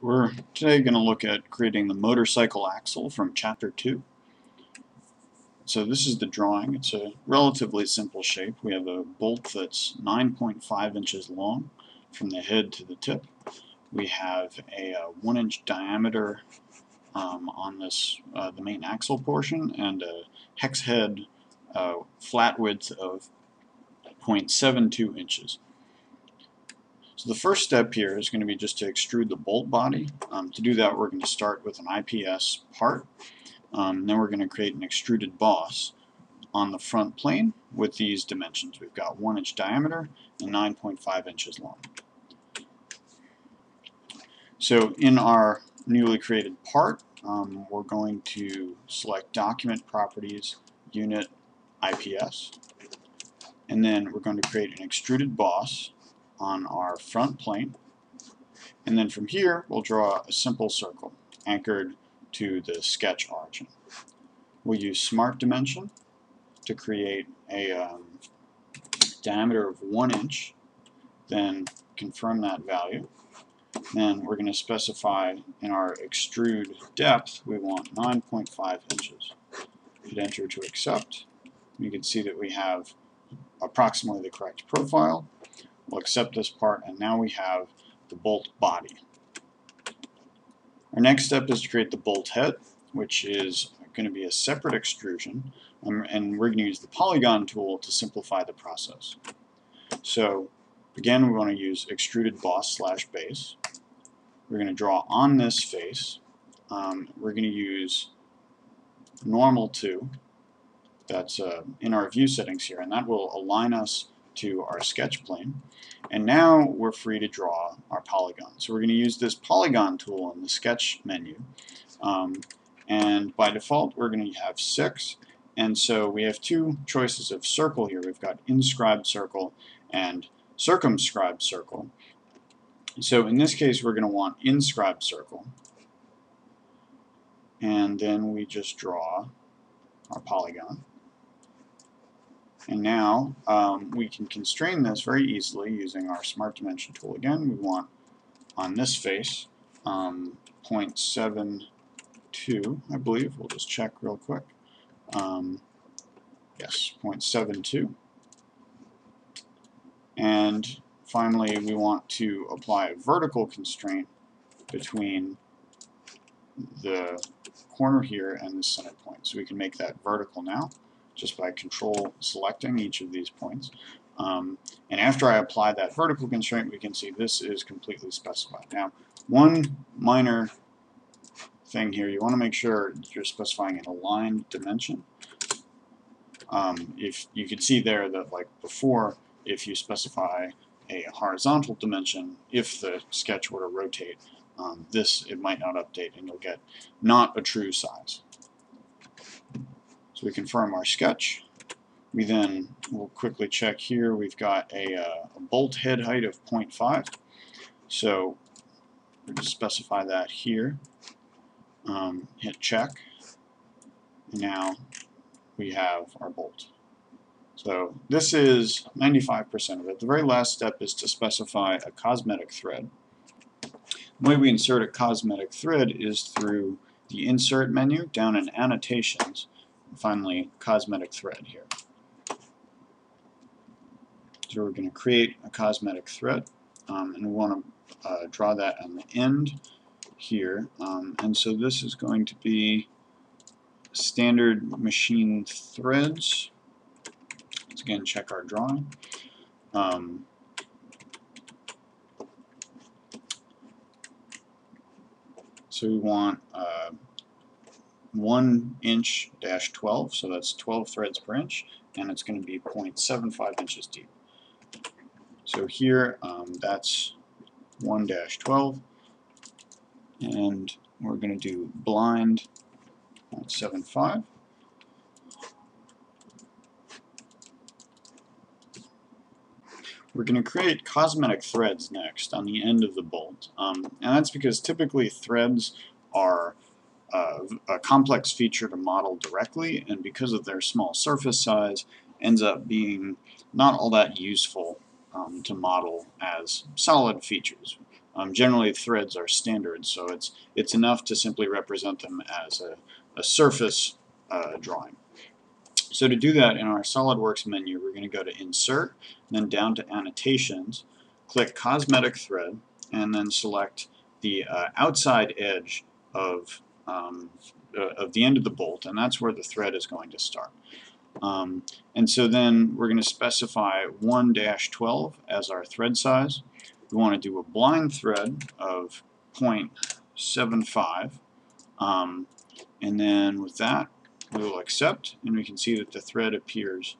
We're today going to look at creating the motorcycle axle from chapter 2. So this is the drawing. It's a relatively simple shape. We have a bolt that's 9.5 inches long from the head to the tip. We have a, uh 1 inch diameter um, on this uh, the main axle portion and a hex head uh, flat width of 0.72 inches. So the first step here is going to be just to extrude the bolt body. Um, to do that we're going to start with an IPS part. Um, then we're going to create an extruded boss on the front plane with these dimensions. We've got 1 inch diameter and 9.5 inches long. So in our newly created part um, we're going to select document properties unit IPS and then we're going to create an extruded boss on our front plane. And then from here, we'll draw a simple circle anchored to the sketch origin. We'll use Smart Dimension to create a um, diameter of 1 inch, then confirm that value. Then we're going to specify in our extrude depth, we want 9.5 inches. Hit enter to accept. You can see that we have approximately the correct profile. We'll accept this part and now we have the bolt body. Our next step is to create the bolt head which is going to be a separate extrusion um, and we're going to use the polygon tool to simplify the process. So again we want to use extruded boss slash base. We're going to draw on this face. Um, we're going to use normal to that's uh, in our view settings here and that will align us to our sketch plane. And now we're free to draw our polygon. So we're going to use this polygon tool in the sketch menu. Um, and by default, we're going to have six. And so we have two choices of circle here. We've got inscribed circle and circumscribed circle. So in this case, we're going to want inscribed circle. And then we just draw our polygon. And now um, we can constrain this very easily using our Smart Dimension tool again. We want on this face um, 0.72, I believe. We'll just check real quick. Um, yes, 0.72. And finally, we want to apply a vertical constraint between the corner here and the center point. So we can make that vertical now just by control selecting each of these points. Um, and after I apply that vertical constraint, we can see this is completely specified. Now, one minor thing here, you want to make sure you're specifying an aligned dimension. Um, if you can see there that like before, if you specify a horizontal dimension, if the sketch were to rotate, um, this it might not update and you'll get not a true size. So we confirm our sketch. We then will quickly check here. We've got a, uh, a bolt head height of 0.5. So we're specify that here. Um, hit check. Now we have our bolt. So this is 95% of it. The very last step is to specify a cosmetic thread. The way we insert a cosmetic thread is through the Insert menu down in Annotations finally cosmetic thread here. So we're going to create a cosmetic thread um, and we want to uh, draw that on the end here um, and so this is going to be standard machine threads let's again check our drawing um, so we want uh, 1 inch dash 12, so that's 12 threads per inch, and it's going to be 0.75 inches deep. So here, um, that's 1 dash 12, and we're going to do blind 0.75. We're going to create cosmetic threads next on the end of the bolt, um, and that's because typically threads are uh, a complex feature to model directly, and because of their small surface size, ends up being not all that useful um, to model as solid features. Um, generally, threads are standard, so it's it's enough to simply represent them as a, a surface uh, drawing. So to do that, in our SolidWorks menu, we're going to go to Insert, then down to Annotations, click Cosmetic Thread, and then select the uh, outside edge of um, uh, of the end of the bolt, and that's where the thread is going to start. Um, and so then we're going to specify 1-12 as our thread size. We want to do a blind thread of 0.75. Um, and then with that, we will accept, and we can see that the thread appears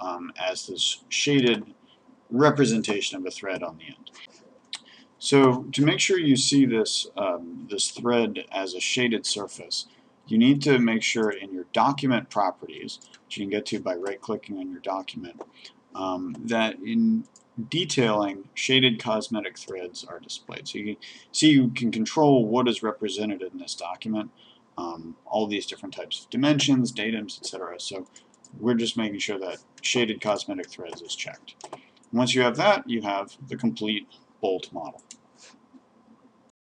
um, as this shaded representation of a thread on the end. So to make sure you see this, um, this thread as a shaded surface, you need to make sure in your document properties, which you can get to by right-clicking on your document, um, that in detailing, shaded cosmetic threads are displayed. So you can see you can control what is represented in this document, um, all these different types of dimensions, datums, etc. So we're just making sure that shaded cosmetic threads is checked. Once you have that, you have the complete bolt model.